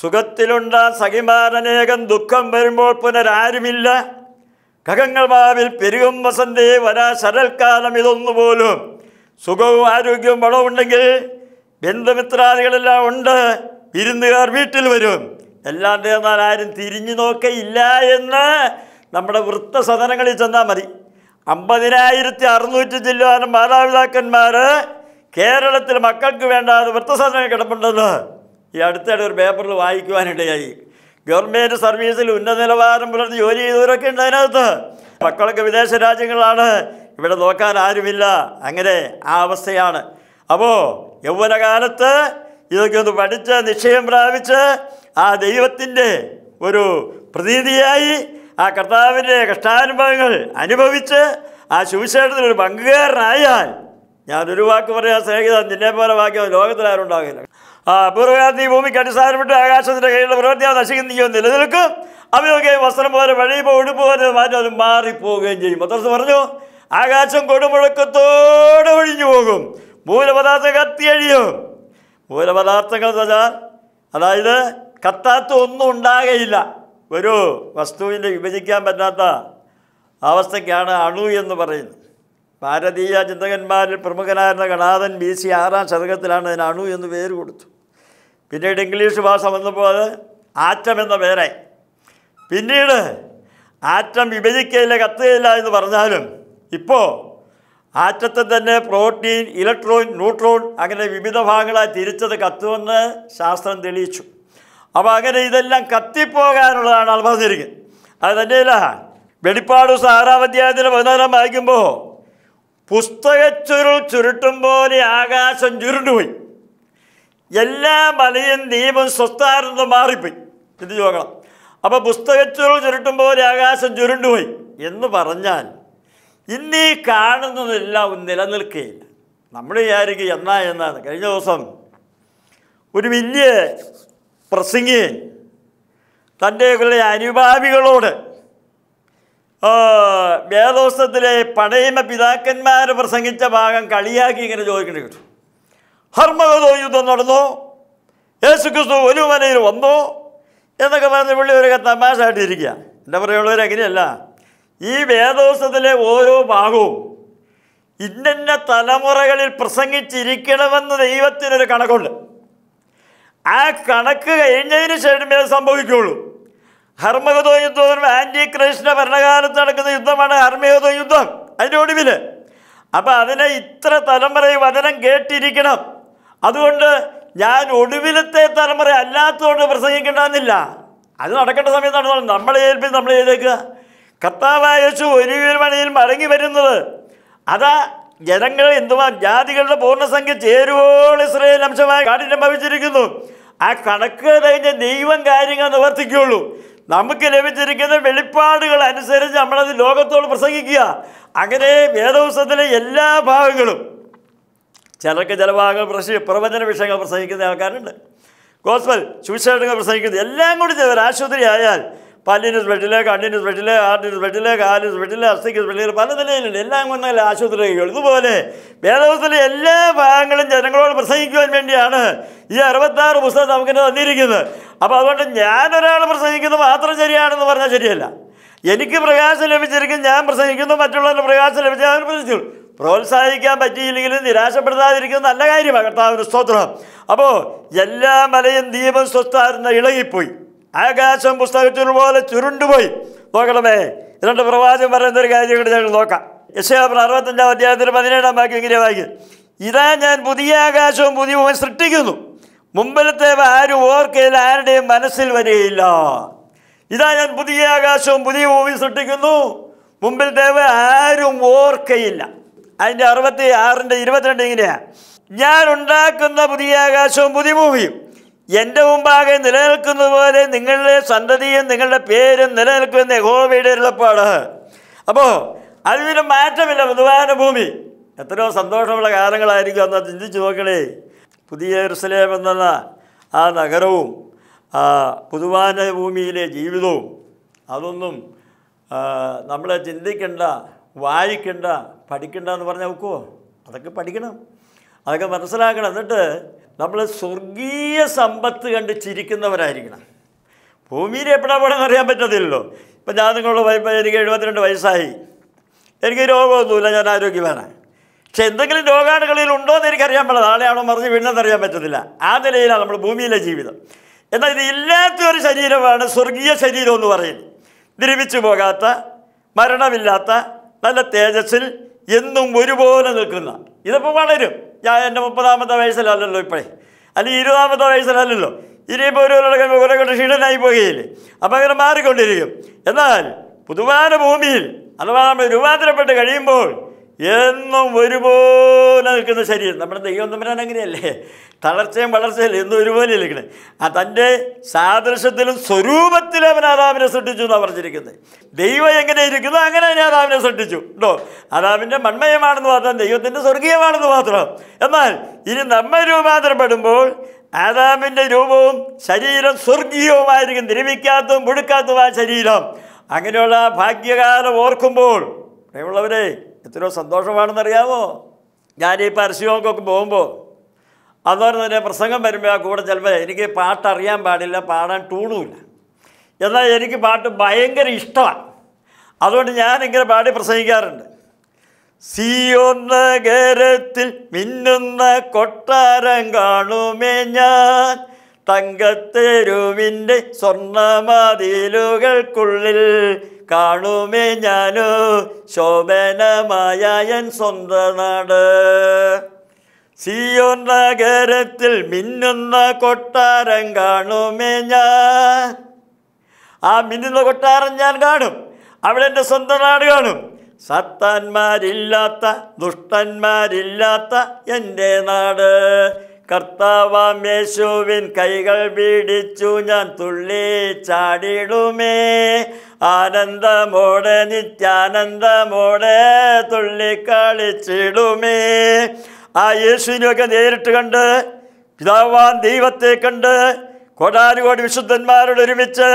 സുഖത്തിലുണ്ടാ സഖിമാരനേകം ദുഃഖം വരുമ്പോൾ പുനരാരുമില്ല. ഖഗങ്ങൾ മാവിൽ പെരുകും വസന്തേ വരാ ശരൽക്കാലം ഇതൊന്നുപോലും സുഖവും ആരോഗ്യവും വളവുണ്ടെങ്കിൽ ബന്ധുമിത്രാദികളെല്ലാം ഉണ്ട്. വിരുന്നുകാർ വീട്ടിൽ വരും. എല്ലാം എന്നാൽ ആരും തിരിഞ്ഞു നോക്കയില്ല എന്ന് നമ്മുടെ വൃത്തസദനങ്ങളിൽ ചെന്നാൽ മതി. അമ്പതിനായിരത്തി അറുന്നൂറ്റി ചില്ലാനം മാതാപിതാക്കന്മാർ കേരളത്തിൽ മക്കൾക്ക് വേണ്ടാതെ വൃത്തസദനം കിടപ്പുണ്ടെന്ന് ഈ അടുത്തിടെ ഒരു പേപ്പറിൽ വായിക്കുവാനിടയായി. ഗവൺമെന്റ് സർവീസിൽ ഉന്നത നിലവാരം പുലർത്തി ജോലി ചെയ്തവരൊക്കെ ഉണ്ട് അതിനകത്ത്. മക്കളൊക്കെ വിദേശ രാജ്യങ്ങളാണ് ഇവിടെ നോക്കാൻ ആരുമില്ല. അങ്ങനെ ആ അവസ്ഥയാണ്. അപ്പോൾ യൗവനകാലത്ത് ഇതൊക്കെ ഒന്ന് പഠിച്ച് നിശ്ചയം പ്രാപിച്ച് ആ ദൈവത്തിന്റെ ഒരു പ്രതീതിയായി ആ കർത്താവിന്റെ കഷ്ടാനുഭവങ്ങൾ അനുഭവിച്ച് ആ സുവിശേഷത്തിൽ ഒരു പങ്കുകാരനായാൽ ഞാനൊരു വാക്ക് പറയാൻ സ്നേഹിത നിന്നെ പോലെ വാക്യം ലോകത്തിൽ ഉണ്ടാകില്ല ആ പൂർവകാലത്ത് ഈ ഭൂമിക്ക് അടിസ്ഥാനപ്പെട്ട് ആകാശത്തിന്റെ കയ്യിലുള്ള പ്രവൃത്തിയാ നശിക്കുന്നോ നിലനിൽക്കും. അവയൊക്കെ വസ്ത്രം പോലെ വഴിയുമ്പോൾ ഉടുപ്പ് പോലെ മാറ്റം അത് മാറിപ്പോവുകയും ചെയ്യും. മൊത്തത്തിൽ പറഞ്ഞു ആകാശം കൊടുമുഴക്കത്തോടെ ഒഴിഞ്ഞു പോകും. മൂലപദാർത്ഥം കത്തിയഴിയും. മൂലപദാർത്ഥങ്ങൾ എന്ന് വെച്ചാൽ അതായത് കത്താത്ത ഒന്നും ഉണ്ടാകയില്ല. ഒരു വസ്തുവിന്റെ വിഭജിക്കാൻ പറ്റാത്ത അവസ്ഥയ്ക്കാണ് അണു എന്ന് പറയുന്നത്. ഭാരതീയ ചിന്തകന്മാരിൽ പ്രമുഖനായിരുന്ന ഗണാഥൻ ബി സി ആറാം ശതകത്തിലാണ് അതിന് അണു എന്ന് പേര് കൊടുത്തു. പിന്നീട് ഇംഗ്ലീഷ് ഭാഷ വന്നപ്പോൾ അത് ആറ്റം എന്ന പേരായി. പിന്നീട് ആറ്റം വിഭജിക്കയില്ല കത്തുകയില്ല എന്ന് പറഞ്ഞാലും ഇപ്പോൾ ആറ്റത്തിൽ തന്നെ പ്രോട്ടീൻ ഇലക്ട്രോൺ ന്യൂട്രോൺ അങ്ങനെ വിവിധ ഭാഗങ്ങളായി തിരിച്ചത് കത്തുമെന്ന് ശാസ്ത്രം തെളിയിച്ചു. അപ്പോൾ അങ്ങനെ ഇതെല്ലാം കത്തിപ്പോകാനുള്ളതാണ് ആൾ പറഞ്ഞിരിക്കുന്നത് അത് തന്നെയല്ല വെളിപ്പാട് സാറാം അധ്യായത്തിന് പതിനാലാം വായിക്കുമ്പോൾ പുസ്തകച്ചുരുൾ ചുരുട്ടും പോലെ ആകാശം ചുരുണ്ടുപോയി. എല്ലാ മലയും ദീപം സ്വസ്ഥാനത്ത് മാറിപ്പോയി. ഇത് നോക്കണം അപ്പോൾ പുസ്തകച്ചുരുൾ ചുരുട്ടും പോലെ ആകാശം ചുരുണ്ടുപോയി. എന്ന് പറഞ്ഞാൽ ഇന്നീ കാണുന്നതെല്ലാം നിലനിൽക്കുകയില്ല. നമ്മൾ വിചാരിക്കുക എന്നാ എന്നാണ് കഴിഞ്ഞ ദിവസം ഒരു വലിയ പ്രസംഗിയൻ തന്റെ കുറെ അനുഭാവികളോട് വേദോസ്തത്തിലെ പടയമ പിതാക്കന്മാർ പ്രസംഗിച്ച ഭാഗം കളിയാക്കി ഇങ്ങനെ ചോദിക്കേണ്ടി കിട്ടും ഹർമ്മഗതോ യുദ്ധം നടന്നു? യേശു ക്രിസ്തു ഒരു മനയിൽ വന്നു? എന്നൊക്കെ പറഞ്ഞ് പുള്ളി ഒരു തമാശ ആയിട്ടിരിക്കുക എന്റെ പറയുള്ളവർ അങ്ങനെയല്ല. ഈ വേദോസ്തത്തിലെ ഓരോ ഭാഗവും ഇന്ന തലമുറകളിൽ പ്രസംഗിച്ചിരിക്കണമെന്ന് ദൈവത്തിനൊരു കണക്കുണ്ട്. ആ കണക്ക് കഴിഞ്ഞതിന് ശേഷമേ സംഭവിക്കുകയുള്ളൂ. ഹർമഗതോ യുദ്ധം ആന്റി കൃഷ്ണ ഭരണകാലത്ത് നടക്കുന്ന യുദ്ധമാണ് ഹർമഗതോ യുദ്ധം അതിന്റെ ഒടുവിൽ അപ്പം അതിനെ ഇത്ര തലമുറ വചനം കേട്ടിരിക്കണം. അതുകൊണ്ട് ഞാൻ ഒടുവിലത്തെ തലമുറ അല്ലാത്തതുകൊണ്ട് പ്രസംഗിക്കേണ്ടെന്നില്ല അത് നടക്കേണ്ട സമയത്ത് നടന്നോളും നമ്മളെ ഏൽപ്പിച്ച് നമ്മളെ ചെയ്തേക്കുക കർത്താവായ യേശു ഒരു മണിയിൽ മടങ്ങി വരുന്നത്. അതാ ജനങ്ങൾ എന്തുവാ? ജാതികളുടെ പൂർണസംഖ്യ ചേരുവോൾ ഇസ്രയേൽ അംശമായി കാഠിന്യം ഭവിച്ചിരിക്കുന്നു. ആ കണക്ക് കഴിഞ്ഞ ദൈവം കാര്യങ്ങൾ നിവർത്തിക്കുകയുള്ളൂ. നമുക്ക് ലഭിച്ചിരിക്കുന്ന വെളിപ്പാടുകൾ അനുസരിച്ച് നമ്മളത് ലോകത്തോട് പ്രസംഗിക്കുക. അങ്ങനെ വേദപുസ്തകത്തിലെ എല്ലാ ഭാഗങ്ങളും ചിലർക്ക് ചില ഭാഗങ്ങൾ പ്രശ്ന പ്രവചന വിഷയങ്ങൾ പ്രസംഗിക്കുന്ന ആൾക്കാരുണ്ട്. ഗോസ്ബൽ സുവിശേഷങ്ങൾ പ്രസംഗിക്കുന്നത് എല്ലാം കൂടി ചെയ്തവർ ആശുപത്രി ആയാൽ പല്ലിന് സ്പെഷ്യൽ കണ്ണിന് സ്പെഷ്യൽ ഹാർട്ടിന് സ്പെഷ്യൽ കാലിന് സ്പെഷ്യൽ അസ്ഥിക്ക് സ്പെഷ്യൽ പല നിലയിലുണ്ട് എല്ലാം കൊണ്ടല്ല ആശുപത്രികൾ. ഇതുപോലെ വേദവസ്ഥയിലെ എല്ലാ ഭാഗങ്ങളും ജനങ്ങളോട് പ്രസംഗിക്കുവാൻ വേണ്ടിയാണ് ഈ അറുപത്താറ് പുസ്തകം നമുക്ക് തന്നിരിക്കുന്നത്. അപ്പോൾ അതുകൊണ്ട് ഞാനൊരാൾ പ്രസംഗിക്കുന്നത് മാത്രം ശരിയാണെന്ന് പറഞ്ഞാൽ ശരിയല്ല. എനിക്ക് പ്രകാശം ലഭിച്ചിരിക്കും ഞാൻ പ്രസംഗിക്കുന്നു മറ്റുള്ളവരുടെ പ്രകാശം ലഭിച്ചാൽ അവർ പ്രസംഗിച്ചു പ്രോത്സാഹിക്കാൻ പറ്റിയില്ലെങ്കിലും നിരാശപ്പെടുത്താതിരിക്കുന്നത് നല്ല കാര്യമാണ്. കർത്താവിന് സ്തോത്രം. അപ്പോൾ എല്ലാ മലയും ദീപം സ്വസ്ഥാരുന്ന ഇളകിപ്പോയി. ആകാശം പുസ്തകത്തിൽ പോലെ ചുരുണ്ടുപോയി. നോക്കണമേ രണ്ട് പ്രവാചകം പറയുന്ന ഒരു കാര്യം കൂടി ഞങ്ങൾ നോക്കാം. യശയാപുരം അറുപത്തഞ്ചാം അധ്യായത്തിൽ പതിനേഴാം ബാക്കി ഇങ്ങനെ വായിക്കും ഇതാ ഞാൻ പുതിയ ആകാശവും പുതിയ ഭൂമി സൃഷ്ടിക്കുന്നു. മുമ്പിലത്തെ ആരും ഓർക്കയിൽ ആരുടെയും മനസ്സിൽ വരികയില്ല. ഇതാ ഞാൻ പുതിയ ആകാശവും പുതിയ ഭൂമി സൃഷ്ടിക്കുന്നു. മുമ്പിൽ ദേവ ആരും ഓർക്കയില്ല. അതിന്റെ അറുപത്തി ആറിന്റെ ഇരുപത്തിരണ്ട് ഇങ്ങനെയാണ് ഞാൻ ഉണ്ടാക്കുന്ന പുതിയ ആകാശവും പുതിയ ഭൂമിയും എന്റെ മുമ്പാകെ നിലനിൽക്കുന്നത് പോലെ നിങ്ങളുടെ സന്തതിയും നിങ്ങളുടെ പേരും നിലനിൽക്കുമെന്ന് യഹോവയുടെ ഉള്ളപ്പാട് അപ്പോൾ അതിനൊരു മാറ്റമില്ല മൃദുവാന ഭൂമി. എത്രയോ സന്തോഷമുള്ള കാലങ്ങളായിരിക്കും അന്ന് ചിന്തിച്ചു നോക്കണേ. പുതിയ എറുസലേം എന്ന ആ നഗരവും ആ പുതുവാന ഭൂമിയിലെ ജീവിതവും അതൊന്നും നമ്മളെ ചിന്തിക്കേണ്ട വായിക്കേണ്ട പഠിക്കേണ്ട എന്ന് പറഞ്ഞാൽ ഒക്കുമോ അതൊക്കെ പഠിക്കണം. അതൊക്കെ മനസ്സിലാക്കണം. എന്നിട്ട് നമ്മൾ സ്വർഗീയ സമ്പത്ത് കണ്ട് ചിരിക്കുന്നവരായിരിക്കണം. ഭൂമിയിൽ എപ്പോഴാണ് പോകണമെന്ന് അറിയാൻ പറ്റത്തില്ലല്ലോ. ഇപ്പം ഞാൻ നിങ്ങളുടെ പറയുമ്പോൾ എനിക്ക് എഴുപത്തിരണ്ട് വയസ്സായി. എനിക്ക് രോഗമൊന്നുമില്ല ഞാൻ ആരോഗ്യവാനാണ് പക്ഷെ എന്തെങ്കിലും രോഗാണുകളിൽ ഉണ്ടോ എന്ന് എനിക്കറിയാൻ പാടില്ല. നാളെയാണോ മറിഞ്ഞ് വീണെന്ന് അറിയാൻ പറ്റത്തില്ല. ആ നിലയിലാണ് നമ്മൾ ഭൂമിയിലെ ജീവിതം. എന്നാൽ ഇത് ഇല്ലാത്തൊരു ശരീരമാണ് സ്വർഗീയ ശരീരം എന്ന് പറയുന്നത്. ദ്രവിച്ചു പോകാത്ത മരണമില്ലാത്ത നല്ല തേജസ്സിൽ എന്നും ഒരുപോലെ നിൽക്കുന്ന. ഇതിപ്പോൾ വളരും. ഞാൻ എന്റെ മുപ്പതാമത്തെ വയസ്സിലല്ലല്ലോ ഇപ്പോഴേ. അല്ലെങ്കിൽ ഇരുപതാമത്തെ വയസ്സിലല്ലല്ലോ. ഇനിയിപ്പോൾ ഒരു കഴിയുമ്പോൾ കുറെ കൊണ്ട് ക്ഷീണനായി പോകുകയില്ലേ അപ്പം അങ്ങനെ മാറിക്കൊണ്ടിരിക്കും. എന്നാൽ പുതുവാന ഭൂമിയിൽ അഥവാ നമ്മൾ രൂപാന്തരപ്പെട്ട് കഴിയുമ്പോൾ എന്നും ഒരുപോലെ നിൽക്കുന്ന ശരീരം. നമ്മുടെ ദൈവം തമ്പരാൻ അങ്ങനെയല്ലേ? തളർച്ചയും വളർച്ചയും എന്നും ഒരുപോലെ നിൽക്കണേ. ആ തന്റെ സാദൃശ്യത്തിലും സ്വരൂപത്തിലും അവൻ ആദാമിനെ സൃഷ്ടിച്ചു എന്നാണ് പറഞ്ഞിരിക്കുന്നത്. ദൈവം എങ്ങനെ ഇരിക്കുന്നു അങ്ങനെ അവനെ ആദാമിനെ സൃഷ്ടിച്ചു. കേട്ടോ ആദാമിന്റെ മൺമയമാണെന്ന് മാത്രം ദൈവത്തിന്റെ സ്വർഗീയമാണെന്ന് മാത്രം. എന്നാൽ ഇനി നമ്മെ രൂപാന്തരപ്പെടുമ്പോൾ ആദാമിന്റെ രൂപവും ശരീരം സ്വർഗീയവുമായിരിക്കും. നിരമിക്കാത്തതും മുഴുക്കാത്തതുമായ ശരീരം. അങ്ങനെയുള്ള ഭാഗ്യകാലം ഓർക്കുമ്പോൾ പ്രിയമുള്ളവരെ എത്രയോ സന്തോഷമാണെന്നറിയാമോ ഞാൻ ഈ പരസ്യമൊക്കെ പോകുമ്പോൾ അതുപോലെ തന്നെ പ്രസംഗം വരുമ്പോൾ ആ കൂടെ ചിലപ്പോൾ എനിക്ക് പാട്ടറിയാൻ പാടില്ല പാടാൻ ടൂണുമില്ല. എന്നാൽ എനിക്ക് പാട്ട് ഭയങ്കര ഇഷ്ടമാണ്. അതുകൊണ്ട് ഞാൻ ഇങ്ങനെ പാടി പ്രസംഗിക്കാറുണ്ട്. സിയോ നഗരത്തിൽ മിന്നുന്ന കൊട്ടാരം കാണുമേ ഞാൻ. തങ്കത്തെരുവിന്റെ സ്വർണമതിലുകൾക്കുള്ളിൽ കാണുമേ ഞാനോ? ശോഭനമായ എൻ സ്വന്തം നാട്. സിയോൻ നഗരത്തിൽ മിന്നുന്ന കൊട്ടാരം കാണുമേ ഞാൻ. ആ മിന്നുന്ന കൊട്ടാരം ഞാൻ കാണും. അവിടെ എന്റെ സ്വന്തം നാട് കാണും. സത്താന്മാരില്ലാത്ത ദുഷ്ടന്മാരില്ലാത്ത എന്റെ നാട്. കർത്താവാം യേശുവിൻ കൈകൾ പിടിച്ചു ഞാൻ തുള്ളി ചാടിടുമേ ആനന്ദമോടെ നിത്യാനന്ദമോടെ തുള്ളിക്കളിച്ചിടുമേ ആ യേശുവിനെയൊക്കെ നേരിട്ട് കണ്ട് പിതാവാൻ ദൈവത്തെ കണ്ട് കോടാനുകോടി വിശുദ്ധന്മാരോട് ഒരുമിച്ച്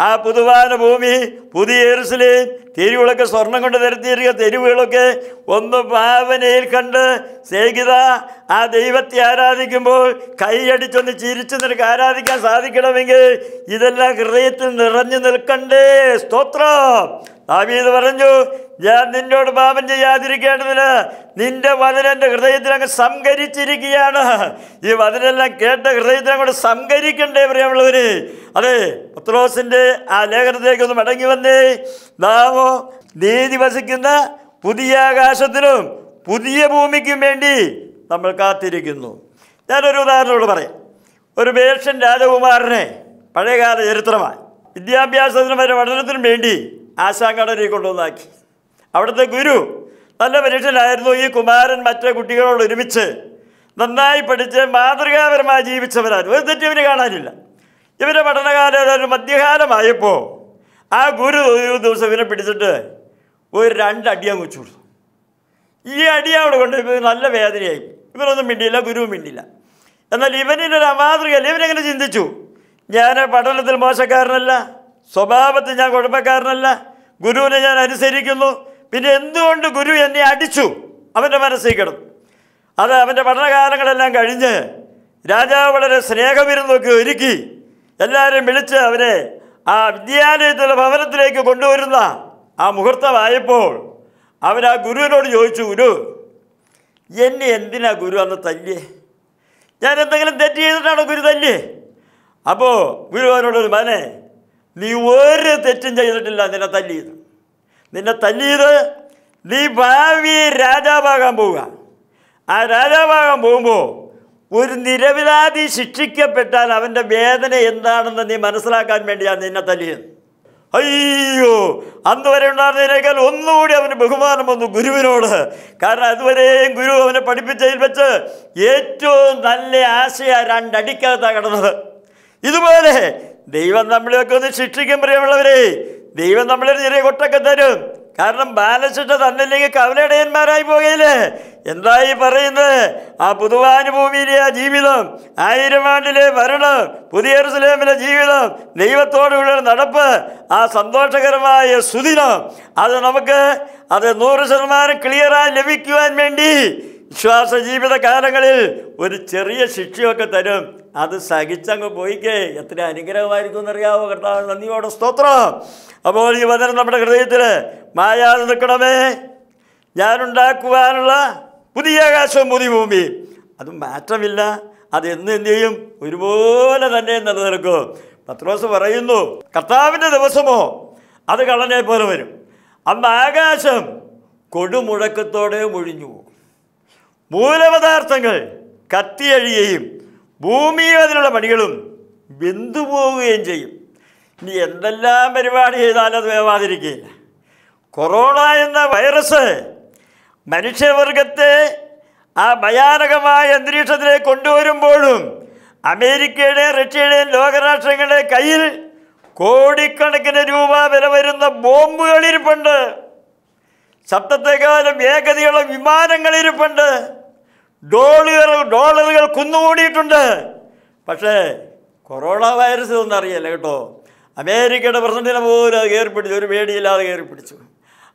ആ പുതുവാന ഭൂമി പുതിയ എറുസലേം തെരുവുകളൊക്കെ സ്വർണം കൊണ്ട് തരുത്തിയിരിക്കുക തെരുവുകളൊക്കെ ഒന്ന് ഭാവനയിൽ കണ്ട് സ്നേഹിത ആ ദൈവത്തെ ആരാധിക്കുമ്പോൾ കൈയടിച്ചൊന്ന് ചിരിച്ചു നിനക്ക് ആരാധിക്കാൻ സാധിക്കണമെങ്കിൽ ഇതെല്ലാം ഹൃദയത്തിൽ നിറഞ്ഞു നിൽക്കണ്ടേ. സ്തോത്രം. ദാവീദ് പറഞ്ഞു ഞാൻ നിന്നോട് പാപം ചെയ്യാതിരിക്കേണ്ടതിന് നിന്റെ വചനം എന്റെ ഹൃദയത്തിൽ അങ്ങ് സംകരിച്ചിരിക്കുകയാണ് ഈ വചനെല്ലാം കേട്ട ഹൃദയത്തിൽ അങ്ങോട്ട് സംകരിക്കണ്ടേ പ്രിയമുള്ളവര്. അതെ പത്രോസിന്റെ ആ ലേഖനത്തിലേക്ക് ഒന്ന് മടങ്ങി വന്നേ. നാമോ നീതി വസിക്കുന്ന പുതിയ ആകാശത്തിനും പുതിയ ഭൂമിക്കും വേണ്ടി നമ്മൾ കാത്തിരിക്കുന്നു. ഞാനൊരു ഉദാഹരണത്തോട് പറയാം. ഒരു പേർഷ്യൻ രാജകുമാരനെ പഴയകാല ചരിത്രമായി വിദ്യാഭ്യാസത്തിനും വരെ പഠനത്തിനും വേണ്ടി ആശാങ്കടനെ കൊണ്ടുവന്നാക്കി. അവിടുത്തെ ഗുരു നല്ല പരീക്ഷനായിരുന്നു ഈ കുമാരൻ മറ്റേ കുട്ടികളോട് ഒരുമിച്ച് നന്നായി പഠിച്ച് മാതൃകാപരമായി ജീവിച്ചവരായിരുന്നു. ഒരു തെറ്റ് ഇവന് കാണാനില്ല. ഇവരെ പഠനകാലം മധ്യകാലമായപ്പോൾ ആ ഗുരു ഒരു ദിവസം ഇവനെ പിടിച്ചിട്ട് ഒരു രണ്ട് അങ്ങ് വെച്ചു കൊടുത്തു. ഈ അടി കൊണ്ട് ഇവന് നല്ല വേദനയായി. ഇവരൊന്നും മിണ്ടിയില്ല ഗുരുവും മിണ്ടിയില്ല. എന്നാൽ ഇവനിലൊരു അമാതൃകയല്ല? ഇവനെങ്ങനെ ചിന്തിച്ചു? ഞാൻ പഠനത്തിൽ മോശക്കാരനല്ല സ്വഭാവത്തിൽ ഞാൻ കുഴപ്പക്കാരനല്ല ഗുരുവിനെ ഞാൻ അനുസരിക്കുന്നു പിന്നെ എന്തുകൊണ്ട് ഗുരു എന്നെ അടിച്ചു? അവന്റെ മനസ്സിൽ കിടന്നു. അത് അവന്റെ പഠനകാലങ്ങളെല്ലാം കഴിഞ്ഞ് രാജാവ് വളരെ സ്നേഹവിരുന്നൊക്കെ ഒരുക്കി എല്ലാവരും വിളിച്ച് അവരെ ആ വിദ്യാലയത്തിലെ ഭവനത്തിലേക്ക് കൊണ്ടുവരുന്ന ആ മുഹൂർത്തമായപ്പോൾ അവൻ ആ ഗുരുവിനോട് ചോദിച്ചു ഗുരു എന്നെ എന്തിനാ ഗുരു അന്ന് തല്ലിയേ? ഞാൻ എന്തെങ്കിലും തെറ്റ് ചെയ്തിട്ടാണോ ഗുരു തല്ലിയേ? അപ്പോൾ ഗുരു അവനോടൊരു മനെ നീ ഒരു തെറ്റും ചെയ്തിട്ടില്ല നിന്നെ തല്ലിയത്. നിന്നെ തല്ലിയത് നീ ഭാവി രാജാവാകാൻ പോവുക. ആ രാജാവാകാൻ പോകുമ്പോൾ ഒരു നിരപരാധി ശിക്ഷിക്കപ്പെട്ടാൽ അവന്റെ വേദന എന്താണെന്ന് നീ മനസ്സിലാക്കാൻ വേണ്ടിയാണ് നിന്നെ തല്ലിയത്. അയ്യോ അന്ന് വരെ ഉണ്ടായിരുന്നതിനേക്കാൾ ഒന്നുകൂടി അവന് ബഹുമാനം വന്നു ഗുരുവിനോട്. കാരണം അതുവരെയും ഗുരു അവനെ പഠിപ്പിച്ചതിൽ വെച്ച് ഏറ്റവും നല്ല ആശയ രണ്ടടിക്കകത്താണ് കിടന്നത്. ഇതുപോലെ ദൈവം നമ്മളെയൊക്കെ ഒന്ന് ശിക്ഷിക്കും പ്രിയമുള്ളവരെ ദൈവം നമ്മളൊരു ചെറിയ കൊട്ടൊക്കെ തരും. കാരണം ബാലശിട്ട തന്നില്ലെങ്കിൽ കവലടയന്മാരായി പോകയില്ലേ? എന്തായി പറയുന്നത്? ആ പുതുവാനുഭൂമിയിലെ ആ ജീവിതം ആയിരം ആണ്ടിലെ ഭരണം പുതിയ സ്ലേമിലെ ജീവിതം ദൈവത്തോടുള്ള നടപ്പ് ആ സന്തോഷകരമായ സുദിനം അത് നമുക്ക് അത് നൂറ് ശതമാനം ക്ലിയറായി ലഭിക്കുവാൻ വേണ്ടി വിശ്വാസ ജീവിത കാലങ്ങളിൽ ഒരു ചെറിയ ശിക്ഷയൊക്കെ തരും. അത് സഹിച്ചങ്ങ് പോയിക്കേ. എത്ര അനുഗ്രഹമായിരിക്കും എന്നറിയാവോ കർത്താവ്? നന്ദിയോടെ സ്തോത്രം. അപ്പോൾ ഈ വചനം നമ്മുടെ ഹൃദയത്തിൽ മായാതെ നിൽക്കണമേ. ഞാനുണ്ടാക്കുവാനുള്ള പുതിയ ആകാശവും പുതിയ ഭൂമി അത് മാറ്റമില്ല. അത് എന്ന് എന്ത് ചെയ്യും? ഒരുപോലെ തന്നെ നിലനിൽക്കും. പത്രോസ് പറയുന്നു കർത്താവിന്റെ ദിവസമോ അത് കള്ളനെ പോലെ വരും. അന്ന് ആകാശം കൊടുമുഴക്കത്തോടെ മുഴിഞ്ഞു പോകും മൂലപദാർത്ഥങ്ങൾ കത്തിയഴിയുകയും ഭൂമിയും അതിനുള്ള പണികളും വെന്തുപോവുകയും ചെയ്യും. ഇനി എന്തെല്ലാം പരിപാടി ചെയ്താലും അത് വേവാതിരിക്കുകയില്ല. കൊറോണ എന്ന വൈറസ് മനുഷ്യവർഗത്തെ ആ ഭയാനകമായ അന്തരീക്ഷത്തിലേക്ക് കൊണ്ടുവരുമ്പോഴും അമേരിക്കയുടെയും റഷ്യയുടെയും ലോകരാഷ്ട്രങ്ങളുടെ കയ്യിൽ കോടിക്കണക്കിന് രൂപ വില വരുന്ന ബോംബുകളിരിപ്പുണ്ട് ശബ്ദത്തെക്കാളും വേഗതയുള്ള വിമാനങ്ങളിരിപ്പുണ്ട് ഡോളുകൾ ഡോളറുകൾ കുന്നുകൂടിയിട്ടുണ്ട്. പക്ഷേ കൊറോണ വൈറസ് ഒന്നും അറിയില്ല കേട്ടോ. അമേരിക്കയുടെ പ്രസിഡന്റിനെ പോലും അത് കയറി പിടിച്ചു ഒരു പേടിയില്ലാതെ കയറി പിടിച്ചു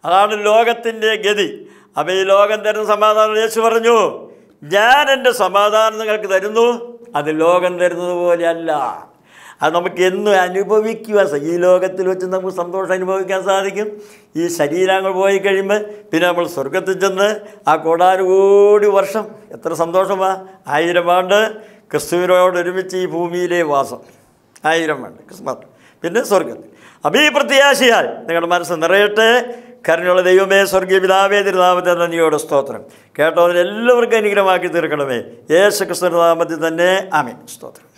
അതാണ് ലോകത്തിന്റെ ഗതി. അപ്പോൾ ഈ ലോകം തരുന്ന സമാധാനം യേശു പറഞ്ഞു. ഞാൻ എന്റെ സമാധാനം നിങ്ങൾക്ക് തരുന്നു. അത് ലോകം തരുന്നത് പോലെയല്ല. അത് നമുക്ക് എന്നും അനുഭവിക്കുവാൻ ഈ ലോകത്തിൽ വെച്ച് നമുക്ക് സന്തോഷം അനുഭവിക്കാൻ സാധിക്കും. ഈ ശരീരങ്ങൾ പോയി കഴിയുമ്പോൾ പിന്നെ നമ്മൾ സ്വർഗത്തിൽ ചെന്ന് ആ കോടാനുകോടി വർഷം എത്ര സന്തോഷമാണ് ആയിരം ആണ്ട് ക്രിസ്തുവിനോട് ഒരുമിച്ച് ഈ ഭൂമിയിലെ വാസം. ആയിരം ആണ്ട് ക്രിസ്മസ് പിന്നെ സ്വർഗത്തിൽ. അപ്പം ഈ പ്രത്യാശയാൽ നിങ്ങളുടെ മനസ്സ് നിറയട്ടെ. കരുണയുള്ള ദൈവമേ സ്വർഗീയ പിതാവേ തിരുനാമത്തെ നന്ദിയോട് സ്തോത്രം. കേട്ടതിന് എല്ലാവർക്കും അനുഗ്രഹമാക്കി തീർക്കണമേ. യേശു ക്രിസ്തു നാമത്തിൽ തന്നെ ആമേ സ്തോത്രം.